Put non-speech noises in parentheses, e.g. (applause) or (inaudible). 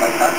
like (laughs) that.